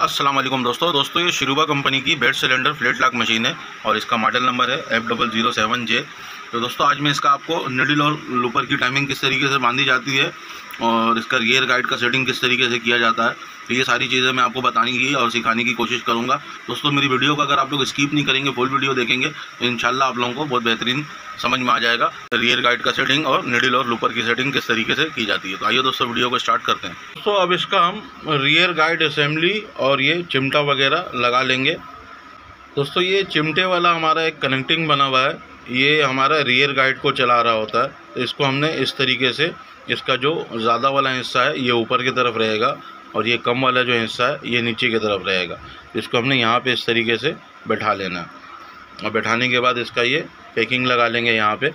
वालेकुम दोस्तों। दोस्तों, ये शिरुबा कंपनी की bed cylinder flat lock machine है और इसका मॉडल नंबर है F double zero seven J तो दोस्तों, आज मैं इसका आपको निडिल और लूपर की टाइमिंग किस तरीके से बांधी जाती है और इसका रियर गाइड का सेटिंग किस तरीके से किया जाता है तो ये सारी चीज़ें मैं आपको बताने की और सिखाने की कोशिश करूँगा। दोस्तों, मेरी वीडियो का अगर आप लोग स्कीप नहीं करेंगे फुल वीडियो देखेंगे तो इन आप लोगों को बहुत बेहतरीन समझ में आ जाएगा रियर गाइड का सेटिंग और निडिल और लूपर की सेटिंग किस तरीके से की जाती है। तो आइए दोस्तों वीडियो को स्टार्ट करते हैं। दोस्तों, अब इसका हम रियर गाइड असेंबली और ये चिमटा वगैरह लगा लेंगे। दोस्तों, ये चिमटे वाला हमारा एक कनेक्टिंग बना हुआ है। ये हमारा रियर गाइड को चला रहा होता है तो इसको हमने इस तरीके से, इसका जो ज़्यादा वाला हिस्सा है, ये ऊपर की तरफ़ रहेगा और ये कम वाला जो हिस्सा है, ये नीचे की तरफ़ रहेगा। इसको हमने यहाँ पे इस तरीके से बैठा लेना है। और बैठाने के बाद इसका ये पैकिंग लगा लेंगे यहाँ पे,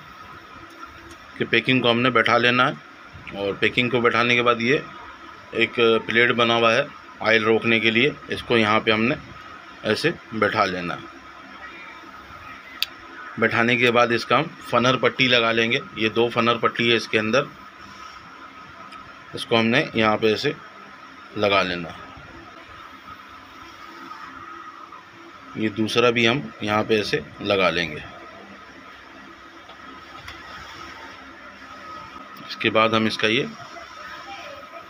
कि पैकिंग को हमने बैठा लेना है। और पैकिंग को बैठाने के बाद ये एक प्लेट बना हुआ है ऑयल रोकने के लिए, इसको यहाँ पे हमने ऐसे बैठा लेना है। बैठाने के बाद इसका हम फनर पट्टी लगा लेंगे। ये दो फनर पट्टी है इसके अंदर। इसको हमने यहाँ पे ऐसे लगा लेना ये दूसरा भी हम यहाँ पे ऐसे लगा लेंगे। इसके बाद हम इसका ये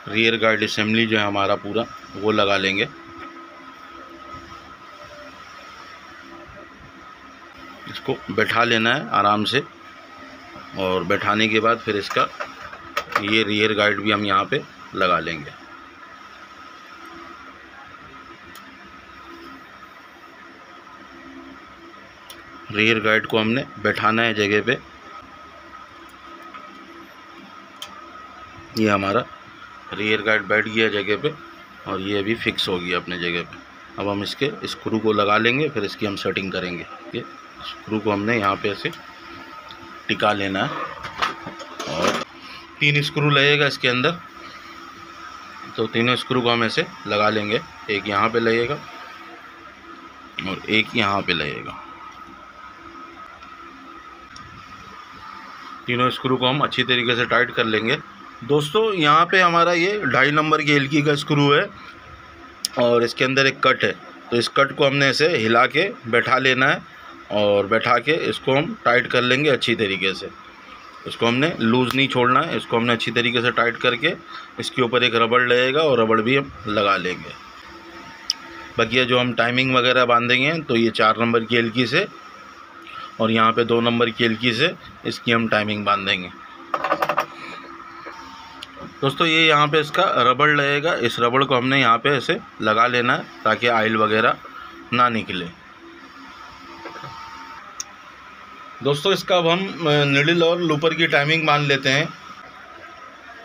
रियर गार्ड असेंबली जो है हमारा पूरा, वो लगा लेंगे। इसको बैठा लेना है आराम से। और बैठाने के बाद फिर इसका ये रियर गाइड भी हम यहाँ पे लगा लेंगे। रियर गाइड को हमने बैठाना है जगह पे। ये हमारा रियर गाइड बैठ गया जगह पे और ये अभी फिक्स हो गया अपने जगह पे। अब हम इसके स्क्रू को लगा लेंगे, फिर इसकी हम सेटिंग करेंगे। ये स्क्रू को हमने यहाँ पे ऐसे टिका लेना है। और तीन स्क्रू लगेगा इसके अंदर। तो तीनों स्क्रू को हम ऐसे लगा लेंगे। एक यहाँ पे लगेगा और एक यहाँ पे लगेगा। तीनों स्क्रू को हम अच्छी तरीके से टाइट कर लेंगे। दोस्तों, यहाँ पे हमारा ये ढाई नंबर की एलकी का स्क्रू है और इसके अंदर एक कट है। तो इस कट को हमने ऐसे हिला के बैठा लेना है। और बैठा के इसको हम टाइट कर लेंगे अच्छी तरीके से। इसको हमने लूज़ नहीं छोड़ना है, इसको हमने अच्छी तरीके से टाइट करके इसके ऊपर एक रबड़ लगेगा और रबड़ भी हम लगा लेंगे। बाकी जो हम टाइमिंग वगैरह बांधेंगे तो ये चार नंबर की एलकी से और यहाँ पे दो नंबर की एलकी से इसकी हम टाइमिंग बांधेंगे। दोस्तों, ये यहाँ पे इसका रबड़ लगेगा। इस रबड़ को हमने यहाँ पे ऐसे लगा लेना है ताकि आयल वगैरह ना निकले। दोस्तों, इसका अब हम निडल और लूपर की टाइमिंग मान लेते हैं।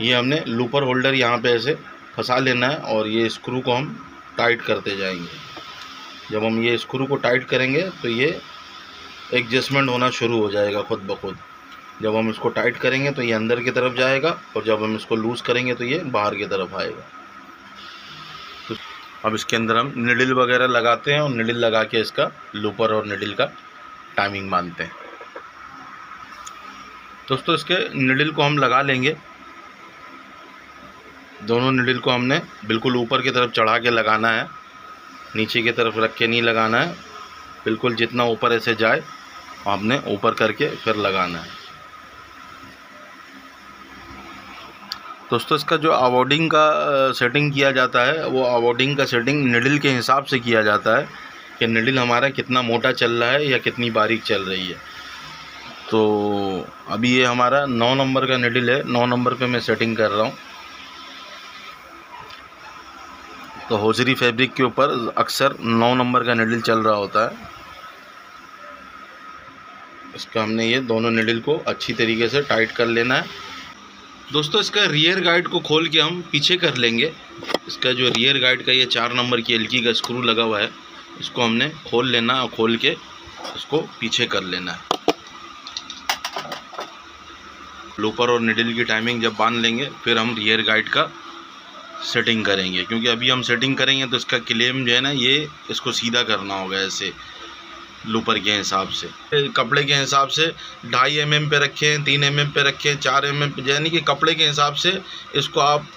ये हमने लूपर होल्डर यहाँ पे ऐसे फंसा लेना है और ये स्क्रू को हम टाइट करते जाएँगे। जब हम ये स्क्रू को टाइट करेंगे तो ये एडजस्टमेंट होना शुरू हो जाएगा खुद ब खुद। जब हम इसको टाइट करेंगे तो ये अंदर की तरफ़ जाएगा और जब हम इसको लूज़ करेंगे तो ये बाहर की तरफ़ आएगा। तो अब इसके अंदर हम निडिल वगैरह लगाते हैं और निडिल लगा के इसका लूपर और निडल का टाइमिंग मानते हैं। दोस्तों, इसके निडिल को हम लगा लेंगे। दोनों निडिल को हमने बिल्कुल ऊपर की तरफ़ चढ़ा के लगाना है। नीचे की तरफ़ रख के नहीं लगाना है। बिल्कुल जितना ऊपर ऐसे जाए आपने ऊपर करके फिर लगाना है। दोस्तों, इसका जो अवॉर्डिंग का सेटिंग किया जाता है, वो अवॉर्डिंग का सेटिंग निडिल के हिसाब से किया जाता है कि निडिल हमारा कितना मोटा चल रहा है या कितनी बारीक चल रही है। तो अभी ये हमारा नौ नंबर का निडल है। नौ नंबर पे मैं सेटिंग कर रहा हूँ। तो होजरी फैब्रिक के ऊपर अक्सर नौ नंबर का निडल चल रहा होता है। इसका हमने ये दोनों निडल को अच्छी तरीके से टाइट कर लेना है। दोस्तों, इसका रियर गाइड को खोल के हम पीछे कर लेंगे। इसका जो रियर गाइड का ये चार नंबर की एलकी का स्क्रू लगा हुआ है, इसको हमने खोल लेना और खोल के इसको पीछे कर लेना है। लोपर और निडिल की टाइमिंग जब बाँध लेंगे, फिर हम रियर गाइड का सेटिंग करेंगे। क्योंकि अभी हम सेटिंग करेंगे तो इसका क्लेम जो है ना, ये इसको सीधा करना होगा ऐसे लूपर के हिसाब से। कपड़े के हिसाब से ढाई एम एम पे रखें तीन एम एम पे रखें चार एम एम पे, यानी कि कपड़े के हिसाब से इसको आप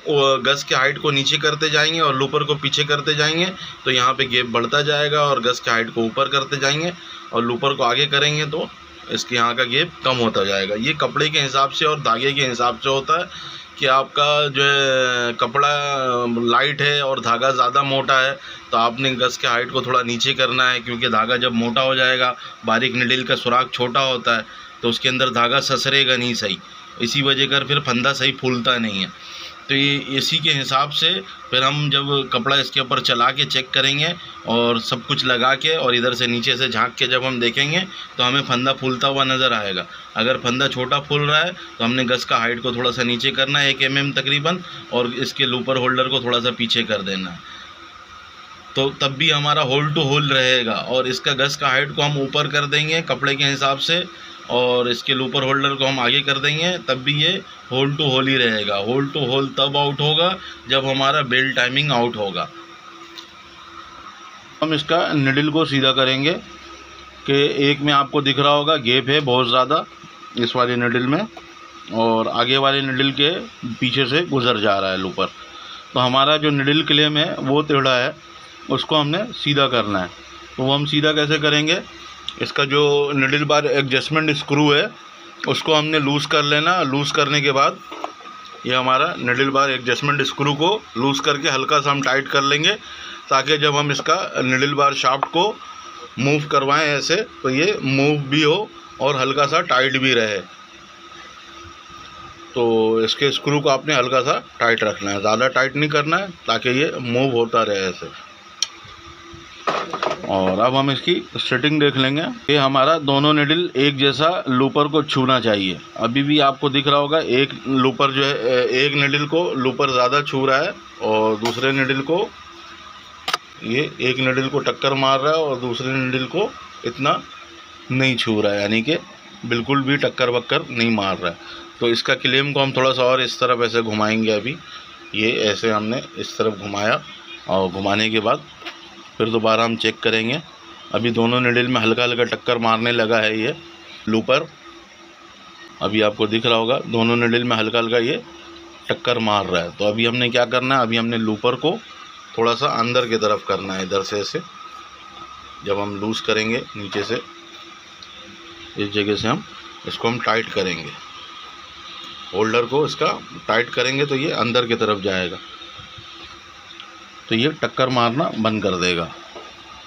गज़ के हाइट को नीचे करते जाएँगे और लूपर को पीछे करते जाएँगे तो यहाँ पे गेप बढ़ता जाएगा और गज़ के हाइट को ऊपर करते जाएँगे और लूपर को आगे करेंगे तो इसके यहाँ का गेप कम होता जाएगा। ये कपड़े के हिसाब से और धागे के हिसाब से होता है कि आपका जो है, कपड़ा लाइट है और धागा ज़्यादा मोटा है तो आपने गस के हाइट को थोड़ा नीचे करना है, क्योंकि धागा जब मोटा हो जाएगा, बारीक निडिल का सुराख छोटा होता है तो उसके अंदर धागा ससरेगा नहीं सही। इसी वजह कर फिर फंदा सही फूलता नहीं है। तो ये इसी के हिसाब से फिर हम जब कपड़ा इसके ऊपर चला के चेक करेंगे और सब कुछ लगा के और इधर से नीचे से झाँक के जब हम देखेंगे तो हमें फंदा फूलता हुआ नज़र आएगा। अगर फंदा छोटा फूल रहा है तो हमने गस का हाइट को थोड़ा सा नीचे करना है, एक एम तकरीबन, और इसके लूपर होल्डर को थोड़ा सा पीछे कर देना। है तो तब भी हमारा होल टू होल रहेगा और इसका गस का हाइट को हम ऊपर कर देंगे, कपड़े के हिसाब से और इसके लूपर होल्डर को हम आगे कर देंगे, तब भी ये होल टू होल ही रहेगा। होल टू होल तब आउट होगा, जब हमारा बेल टाइमिंग आउट होगा। हम इसका निडल को सीधा करेंगे कि एक में आपको दिख रहा होगा गेप है बहुत ज़्यादा इस वाले निडल में, और आगे वाले निडल के पीछे से गुज़र जा रहा है लूपर तो हमारा जो निडल क्लेम है, वो टेढ़ा है, उसको हमने सीधा करना है। तो वो हम सीधा कैसे करेंगे? इसका जो निडल बार एडजस्टमेंट स्क्रू है, उसको हमने लूज़ कर लेना। लूज़ करने के बाद ये हमारा निडिल बार एडजस्टमेंट स्क्रू को लूज़ करके हल्का सा हम टाइट कर लेंगे, ताकि जब हम इसका निडल बार शाफ्ट को मूव करवाएँ ऐसे तो ये मूव भी हो और हल्का सा टाइट भी रहे। तो इसके स्क्रू को आपने हल्का सा टाइट रखना है। ज़्यादा टाइट नहीं करना है, ताकि ये मूव होता रहे ऐसे। और अब हम इसकी सेटिंग देख लेंगे। ये हमारा दोनों निडल एक जैसा लूपर को छूना चाहिए। अभी भी आपको दिख रहा होगा, एक लूपर जो है एक निडल को लूपर ज़्यादा छू रहा है और दूसरे निडल को, ये एक निडल को टक्कर मार रहा है और दूसरे निडल को इतना नहीं छू रहा है, यानी कि बिल्कुल भी टक्कर वक्कर नहीं मार रहा है। तो इसका क्लेम को हम थोड़ा सा और इस तरफ़ ऐसे घुमाएँगे अभी। ये ऐसे हमने इस तरफ़ घुमाया और घुमाने के बाद फिर दोबारा हम चेक करेंगे। अभी दोनों निडल में हल्का हल्का टक्कर मारने लगा है ये लूपर। अभी आपको दिख रहा होगा, दोनों निडल में हल्का हल्का ये टक्कर मार रहा है। तो अभी हमने क्या करना है? अभी हमने लूपर को थोड़ा सा अंदर की तरफ़ करना है, इधर से ऐसे। जब हम लूज़ करेंगे नीचे से, इस जगह से हम इसको हम टाइट करेंगे। होल्डर को इसका टाइट करेंगे तो ये अंदर की तरफ़ जाएगा। तो ये टक्कर मारना बंद कर देगा।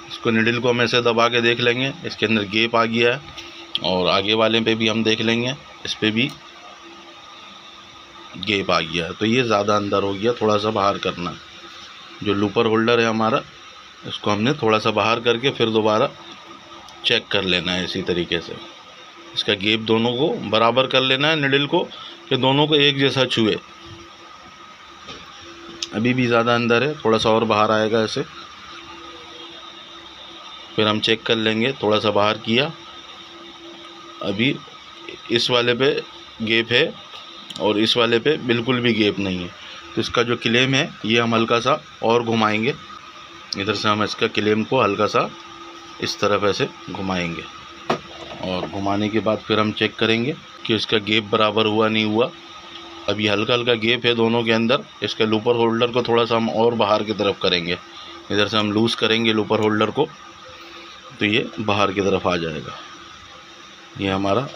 इसको निडल को हम ऐसे दबा के देख लेंगे, इसके अंदर गेप आ गया है और आगे वाले पे भी हम देख लेंगे, इस पर भी गेप आ गया है। तो ये ज़्यादा अंदर हो गया थोड़ा सा बाहर करना। जो लूपर होल्डर है हमारा, इसको हमने थोड़ा सा बाहर करके फिर दोबारा चेक कर लेना है इसी तरीके से। इसका गेप दोनों को बराबर कर लेना है निडल को, कि दोनों को एक जैसा छुए। अभी भी ज़्यादा अंदर है, थोड़ा सा और बाहर आएगा ऐसे फिर हम चेक कर लेंगे, थोड़ा सा बाहर किया। अभी इस वाले पे गेप है और इस वाले पे बिल्कुल भी गेप नहीं है। तो इसका जो क्लेम है, ये हम हल्का सा और घुमाएँगे। इधर से हम इसका क्लेम को हल्का सा इस तरफ़ ऐसे घुमाएँगे। और घुमाने के बाद फिर हम चेक करेंगे कि इसका गेप बराबर हुआ, नहीं हुआ। अभी हल्का हल्का गेप है दोनों के अंदर। इसके लूपर होल्डर को थोड़ा सा हम और बाहर की तरफ़ करेंगे। इधर से हम लूज़ करेंगे लूपर होल्डर को तो ये बाहर की तरफ़ आ जाएगा। ये हमारा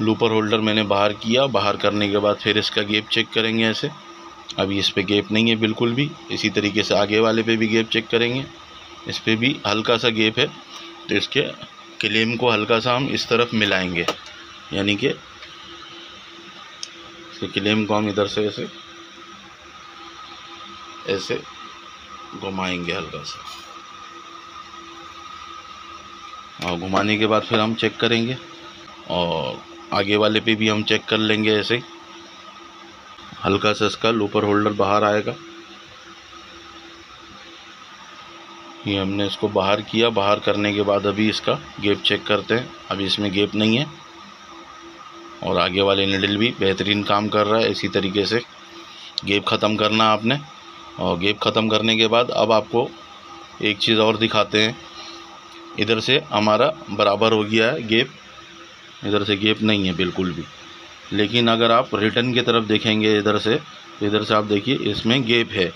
लूपर होल्डर मैंने बाहर किया। बाहर करने के बाद फिर इसका गेप चेक करेंगे ऐसे। अभी इस पर गेप नहीं है बिल्कुल भी। इसी तरीके से आगे वाले पे भी गेप चेक करेंगे। इस पर भी हल्का सा गेप है। तो इसके क्लेम को हल्का सा हम इस तरफ़ मिलाएँगे। यानी कि इसके क्लेम को हम इधर से ऐसे ऐसे घुमाएँगे हल्का सा। और घुमाने के बाद फिर हम चेक करेंगे और आगे वाले पे भी हम चेक कर लेंगे ऐसे ही। हल्का सा इसका लूपर होल्डर बाहर आएगा। ये हमने इसको बाहर किया। बाहर करने के बाद अभी इसका गेप चेक करते हैं। अभी इसमें गेप नहीं है। और आगे वाले निडल भी बेहतरीन काम कर रहा है, इसी तरीके से। गेप ख़त्म करना आपने। और गेप ख़त्म करने के बाद अब आपको एक चीज़ और दिखाते हैं। इधर से हमारा बराबर हो गया है गेप। इधर से गेप नहीं है बिल्कुल भी। लेकिन अगर आप रिटर्न की तरफ़ देखेंगे इधर से तो इधर से आप देखिए, इसमें गेप है।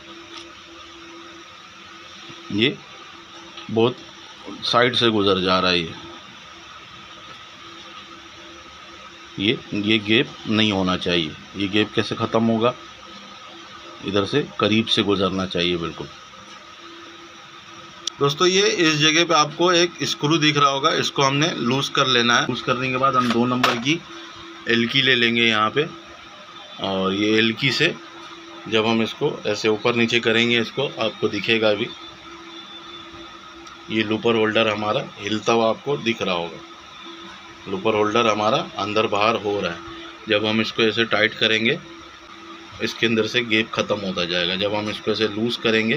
ये बहुत साइड से गुज़र जा रहा है ये ये गेप नहीं होना चाहिए। ये गेप कैसे ख़त्म होगा? इधर से करीब से गुज़रना चाहिए, बिल्कुल। दोस्तों, ये इस जगह पे आपको एक स्क्रू दिख रहा होगा। इसको हमने लूज़ कर लेना है। लूज़ करने के बाद हम दो नंबर की एलकी ले लेंगे यहाँ पे। और ये एलकी से जब हम इसको ऐसे ऊपर नीचे करेंगे, इसको आपको दिखेगा अभी ये लूपर होल्डर हमारा हिलता हुआ आपको दिख रहा होगा। लूपर होल्डर हमारा अंदर बाहर हो रहा है। जब हम इसको ऐसे टाइट करेंगे, इसके अंदर से गेप ख़त्म होता जाएगा। जब हम इसको ऐसे लूज़ करेंगे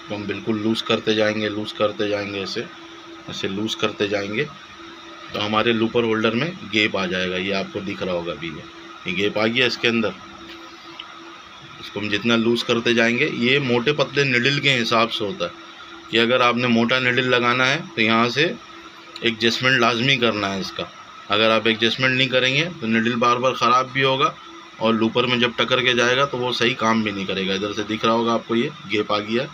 तो हम बिल्कुल लूज़ करते जाएँगे लूज़ करते जाएँगे ऐसे ऐसे लूज़ करते जाएँगे तो हमारे लूपर होल्डर में गेप आ जाएगा। ये आपको दिख रहा होगा अभी। ये गेप आ गया इसके अंदर। इसको हम जितना लूज़ करते जाएँगे, ये मोटे पतले निडल के हिसाब से होता है। कि अगर आपने मोटा निडल लगाना है तो यहाँ से एडजस्टमेंट लाजमी करना है इसका। अगर आप एडजस्टमेंट नहीं करेंगे तो निडल बार बार ख़राब भी होगा और लूपर में जब टकर के जाएगा तो वो सही काम भी नहीं करेगा। इधर से दिख रहा होगा आपको ये गेप आ गया।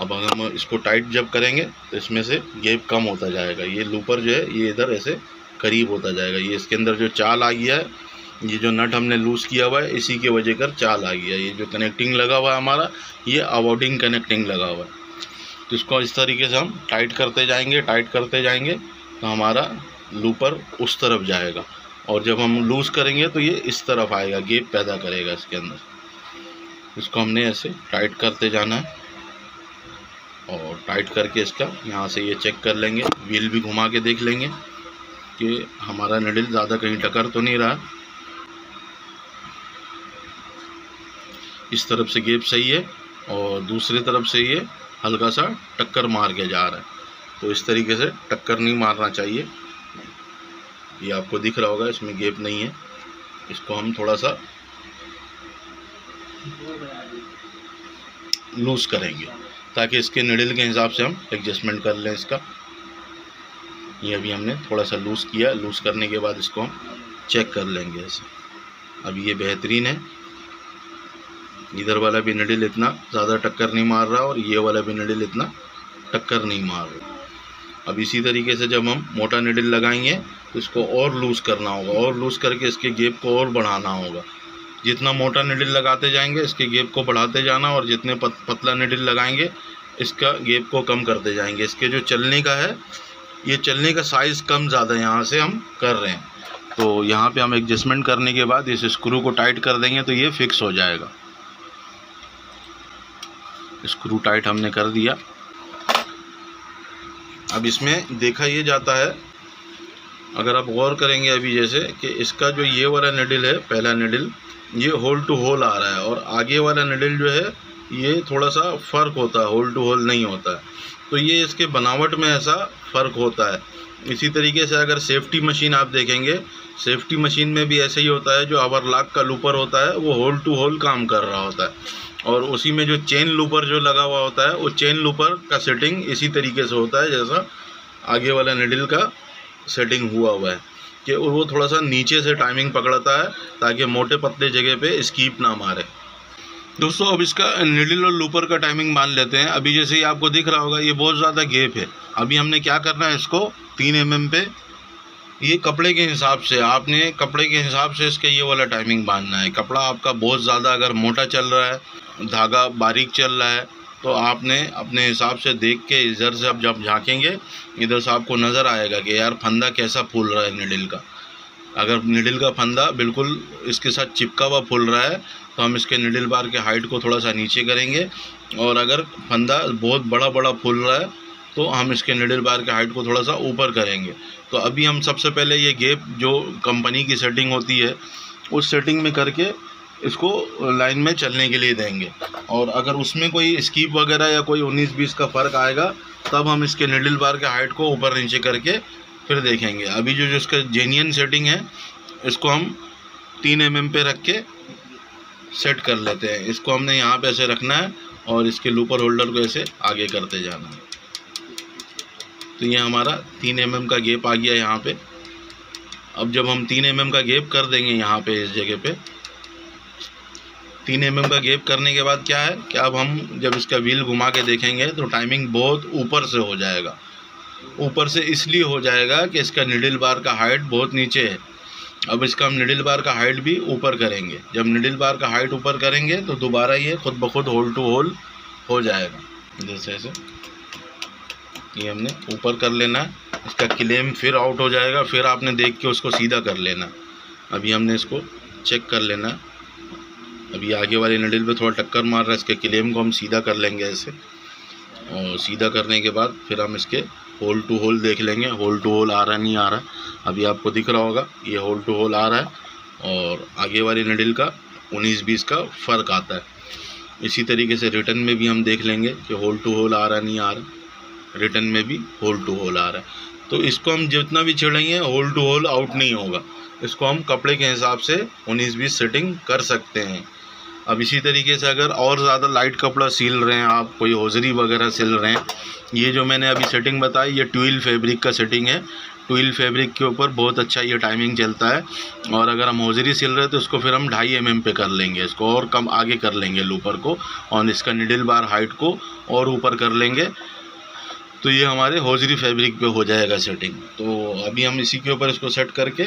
अब अगर हम इसको टाइट जब करेंगे तो इसमें से गेप कम होता जाएगा। ये लूपर जो है, ये इधर ऐसे करीब होता जाएगा। ये इसके अंदर जो चाल आ गया है, ये जो नट हमने लूज़ किया हुआ है, इसी के वजह कर चाल आ गया। ये जो कनेक्टिंग लगा हुआ है हमारा, ये अवॉर्डिंग कनेक्टिंग लगा हुआ है। तो इसको इस तरीके से हम टाइट करते जाएँगे टाइट करते जाएँगे तो हमारा लूपर उस तरफ़ जाएगा। और जब हम लूज़ करेंगे तो ये इस तरफ़ आएगा गेप पैदा करेगा इसके अंदर। इसको हमने ऐसे टाइट करते जाना है। और टाइट करके इसका यहाँ से ये चेक कर लेंगे व्हील भी घुमा के देख लेंगे कि हमारा नडिल ज़्यादा कहीं टकर तो नहीं रहा। इस तरफ़ से गेप सही है और दूसरी तरफ़ से ये हल्का सा टक्कर मार के जा रहा है। तो इस तरीके से टक्कर नहीं मारना चाहिए। ये आपको दिख रहा होगा, इसमें गेप नहीं है। इसको हम थोड़ा सा लूज़ करेंगे, ताकि इसके निडल के हिसाब से हम एडजस्टमेंट कर लें इसका। ये अभी हमने थोड़ा सा लूज़ किया। लूज़ करने के बाद इसको हम चेक कर लेंगे ऐसे। अब ये बेहतरीन है। इधर वाला भी निडल इतना ज़्यादा टक्कर नहीं मार रहा और ये वाला भी निडल इतना टक्कर नहीं मार रहा। अब इसी तरीके से जब हम मोटा निडल लगाएँगे तो इसको और लूज़ करना होगा और लूज़ करके इसके गेप को और बढ़ाना होगा। जितना मोटा निडल लगाते जाएँगे इसके गेप को बढ़ाते जाना और जितने पत, पतला निडल लगाएँगे इसका गेप को कम करते जाएँगे। इसके जो चलने का है ये चलने का साइज़ कम ज़्यादा यहाँ से हम कर रहे हैं। तो यहाँ पे हम एडजस्टमेंट करने के बाद इस स्क्रू को टाइट कर देंगे तो ये फिक्स हो जाएगा। स्क्रू टाइट हमने कर दिया। अब इसमें देखा ये जाता है, अगर आप गौर करेंगे अभी जैसे कि इसका जो ये वाला निडल है, पहला निडल ये होल टू होल आ रहा है और आगे वाला निडल जो है, ये थोड़ा सा फ़र्क होता है होल टू होल नहीं होता है। तो ये इसके बनावट में ऐसा फ़र्क होता है। इसी तरीके से अगर सेफ्टी मशीन आप देखेंगे सेफ्टी मशीन में भी ऐसे ही होता है, जो लॉक का लूपर होता है, वो होल टू होल काम कर रहा होता है। और उसी में जो चेन लूपर जो लगा हुआ होता है, वो चेन लूपर का सेटिंग इसी तरीके से होता है, जैसा आगे वाला निडल का सेटिंग हुआ हुआ है, कि वो थोड़ा सा नीचे से टाइमिंग पकड़ता है, ताकि मोटे पतले जगह पे स्कीप ना मारे। दोस्तों, अब इसका निडल और लूपर का टाइमिंग मान लेते हैं। अभी जैसे ही आपको दिख रहा होगा, ये बहुत ज़्यादा गेप है। अभी हमने क्या करना है इसको? तीन एम पे। ये कपड़े के हिसाब से, आपने कपड़े के हिसाब से इसके ये वाला टाइमिंग बांधना है। कपड़ा आपका बहुत ज़्यादा अगर मोटा चल रहा है धागा बारीक चल रहा है तो आपने अपने हिसाब से देख के इधर से अब जब झाँकेंगे, इधर से आपको नज़र आएगा कि यार फंदा कैसा फूल रहा है निडिल का। अगर निडिल का फंदा बिल्कुल इसके साथ चिपका हुआ फूल रहा है तो हम इसके निडिल बार के हाइट को थोड़ा सा नीचे करेंगे, और अगर फंदा बहुत बड़ा बड़ा फूल रहा है तो हम इसके निडल बार के हाइट को थोड़ा सा ऊपर करेंगे। तो अभी हम सबसे पहले ये गेप जो कंपनी की सेटिंग होती है, उस सेटिंग में करके इसको लाइन में चलने के लिए देंगे। और अगर उसमें कोई स्कीप वगैरह या कोई उन्नीस बीस का फ़र्क आएगा, तब हम इसके निडल बार के हाइट को ऊपर नीचे करके फिर देखेंगे। अभी जो जो इसका जेनियन सेटिंग है, इसको हम तीन एम mm पे रख के सेट कर लेते हैं। इसको हमने यहाँ पे ऐसे रखना है और इसके लूपर होल्डर को ऐसे आगे करते जाना है। तो ये हमारा तीन एम mm का गेप आ गया यहाँ पे। अब जब हम तीन एम mm का गेप कर देंगे यहाँ पे इस जगह पे तीन एम का गेप करने के बाद क्या है कि अब हम जब इसका व्हील घुमा के देखेंगे तो टाइमिंग बहुत ऊपर से हो जाएगा। ऊपर से इसलिए हो जाएगा कि इसका निडिल बार का हाइट बहुत नीचे है। अब इसका हम निडिल बार का हाइट भी ऊपर करेंगे। जब निडिल बार का हाइट ऊपर करेंगे तो दोबारा ये खुद ब खुद होल टू होल हो जाएगा। जैसे ऐसे। ये हमने ऊपर कर लेना है। इसका क्लेम फिर आउट हो जाएगा। फिर आपने देख के उसको सीधा कर लेना अभी हमने इसको चेक कर लेना है। अभी आगे वाले नडिल पे थोड़ा टक्कर मार रहा है, इसके क्लेम को हम सीधा कर लेंगे ऐसे। और सीधा करने के बाद फिर हम इसके होल टू होल देख लेंगे। होल टू होल आ रहा नहीं आ रहा अभी आपको दिख रहा होगा, ये होल टू होल आ रहा है। और आगे वाली नडिल का उन्नीस बीस का फ़र्क आता है। इसी तरीके से रिटर्न में भी हम देख लेंगे कि होल टू होल आ रहा नहीं आ रहा। रिटर्न में भी होल टू होल आ रहा है। तो इसको हम जितना भी छिड़ेंगे होल टू होल आउट नहीं होगा। इसको हम कपड़े के हिसाब से उन्नीस बीस सेटिंग कर सकते हैं। अब इसी तरीके से अगर और ज़्यादा लाइट कपड़ा सिल रहे हैं आप, कोई होजरी वगैरह सिल रहे हैं, ये जो मैंने अभी सेटिंग बताई, ये ट्विल फैब्रिक का सेटिंग है। ट्विल फैब्रिक के ऊपर बहुत अच्छा ये टाइमिंग चलता है और अगर हम होजरी सिल रहे हैं तो उसको फिर हम ढाई एम mm पे कर लेंगे। इसको और कम आगे कर लेंगे लूपर को और इसका निडल बार हाइट को और ऊपर कर लेंगे। तो ये हमारे होजरी फैब्रिक पे हो जाएगा सेटिंग तो अभी हम इसी के ऊपर इसको सेट करके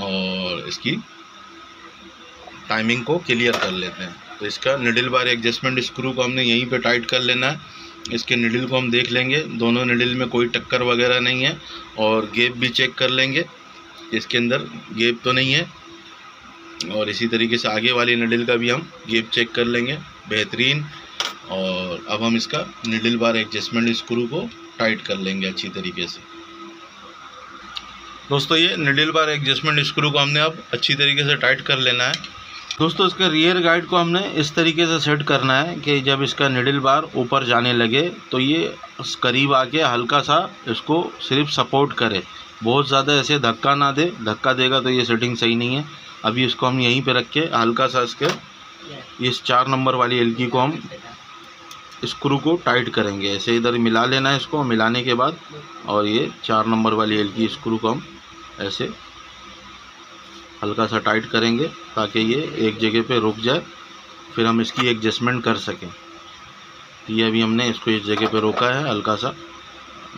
और इसकी टाइमिंग को क्लियर कर लेते हैं। तो इसका निडिल बार एडजस्टमेंट स्क्रू को हमने यहीं पे टाइट कर लेना है। इसके निडिल को हम देख लेंगे। दोनों निडल में कोई टक्कर वगैरह नहीं है और गेप भी चेक कर लेंगे। इसके अंदर गेप तो नहीं है और इसी तरीके से आगे वाली निडिल का भी हम गेप चेक कर लेंगे। बेहतरीन। और अब हम इसका निडल बार एडजस्टमेंट स्क्रू को टाइट कर लेंगे अच्छी तरीके से। दोस्तों, ये निडल बार एडजस्टमेंट स्क्रू को हमने अब अच्छी तरीके से टाइट कर लेना है। दोस्तों, इसके रियर गाइड को हमने इस तरीके से सेट करना है कि जब इसका निडल बार ऊपर जाने लगे तो ये करीब आके हल्का सा इसको सिर्फ़ सपोर्ट करे। बहुत ज़्यादा ऐसे धक्का ना दे। धक्का देगा तो ये सेटिंग सही नहीं है। अभी इसको हम यहीं पे रख के हल्का सा इसके इस चार नंबर वाली एलकी को हम स्क्रू को टाइट करेंगे। ऐसे इधर मिला लेना है इसको, मिलाने के बाद और ये चार नंबर वाली एल स्क्रू को हम ऐसे हल्का सा टाइट करेंगे ताकि ये एक जगह पे रुक जाए, फिर हम इसकी एडजस्टमेंट कर सकें। तो ये अभी हमने इसको इस जगह पे रोका है हल्का सा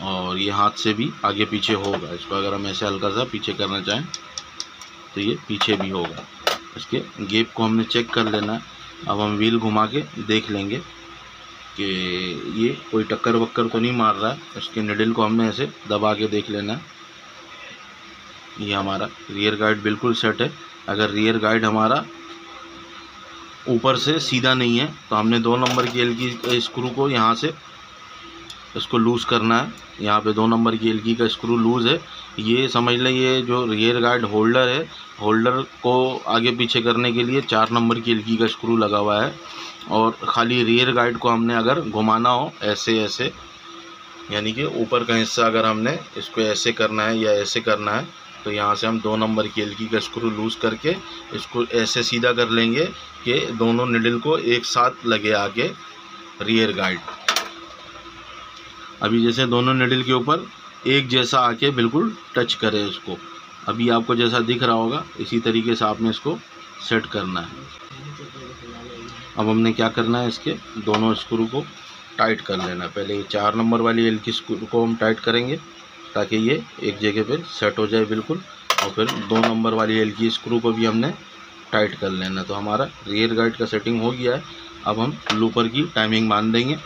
और ये हाथ से भी आगे पीछे होगा। इसको अगर हम ऐसे हल्का सा पीछे करना चाहें तो ये पीछे भी होगा। इसके गेप को हमने चेक कर लेना है। अब हम व्हील घुमा के देख लेंगे कि ये कोई टक्कर वक्कर तो नहीं मार रहा है। इसके निडल को हमने ऐसे दबा के देख लेना है। ये हमारा रियर गाइड बिल्कुल सेट है। अगर रियर गाइड हमारा ऊपर से सीधा नहीं है तो हमने दो नंबर की एल की स्क्रू को यहाँ से इसको लूज़ करना है। यहाँ पे दो नंबर की एल का स्क्रू लूज़ है। ये समझ लें, ये जो रियर गार्ड होल्डर है होल्डर को आगे पीछे करने के लिए चार नंबर की एल का स्क्रू लगा हुआ है। और ख़ाली रियर गाइड को हमने अगर घुमाना हो ऐसे ऐसे, यानी कि ऊपर का हिस्सा अगर हमने इसको ऐसे करना है या ऐसे करना है तो यहाँ से हम दो नंबर की एलकी का स्क्रू लूज़ करके इसको ऐसे सीधा कर लेंगे कि दोनों निडल को एक साथ लगे आके रियर गाइड अभी जैसे दोनों निडल के ऊपर एक जैसा आके बिल्कुल टच करे इसको। अभी आपको जैसा दिख रहा होगा, इसी तरीके से आपने इसको सेट करना है। अब हमने क्या करना है इसके? दोनों स्क्रू को टाइट कर लेना पहले ये चार नंबर वाली एल की स्क्रू को हम टाइट करेंगे। ताकि ये एक जगह पर सेट हो जाए बिल्कुल। और फिर दो नंबर वाली एल की स्क्रू को भी हमने टाइट कर लेना तो हमारा रियर गाइड का सेटिंग हो गया है। अब हम लूपर की टाइमिंग बाँध देंगे।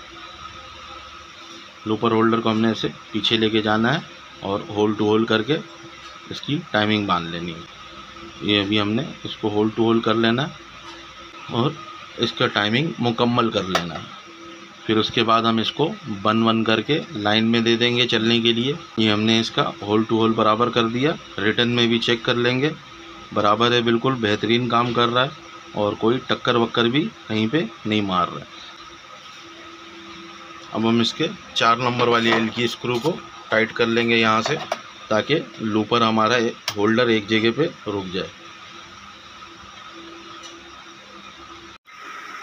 लूपर होल्डर को हमने ऐसे पीछे लेके जाना है और होल टू होल करके इसकी टाइमिंग बाँध लेनी है। ये अभी हमने इसको होल टू होल कर लेना और इसका टाइमिंग मुकम्मल कर लेना है। फिर उसके बाद हम इसको बन वन करके लाइन में दे देंगे चलने के लिए। ये हमने इसका होल टू होल बराबर कर दिया। रिटर्न में भी चेक कर लेंगे। बराबर है, बिल्कुल बेहतरीन काम कर रहा है और कोई टक्कर वक्कर भी कहीं पे नहीं मार रहा है। अब हम इसके चार नंबर वाली एल की स्क्रू को टाइट कर लेंगे यहाँ से, ताकि लूपर हमारा होल्डर एक जगह पे रुक जाए।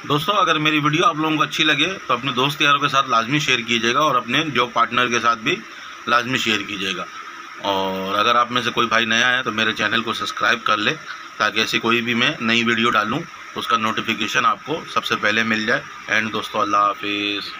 दोस्तों, अगर मेरी वीडियो आप लोगों को अच्छी लगे तो अपने दोस्त यारों के साथ लाजमी शेयर कीजिएगा और अपने जॉब पार्टनर के साथ भी लाजमी शेयर कीजिएगा। और अगर आप में से कोई भाई नया है तो मेरे चैनल को सब्सक्राइब कर ले, ताकि ऐसी कोई भी मैं नई वीडियो डालूँ, उसका नोटिफिकेशन आपको सबसे पहले मिल जाए। एंड दोस्तों, अल्लाह हाफिज़।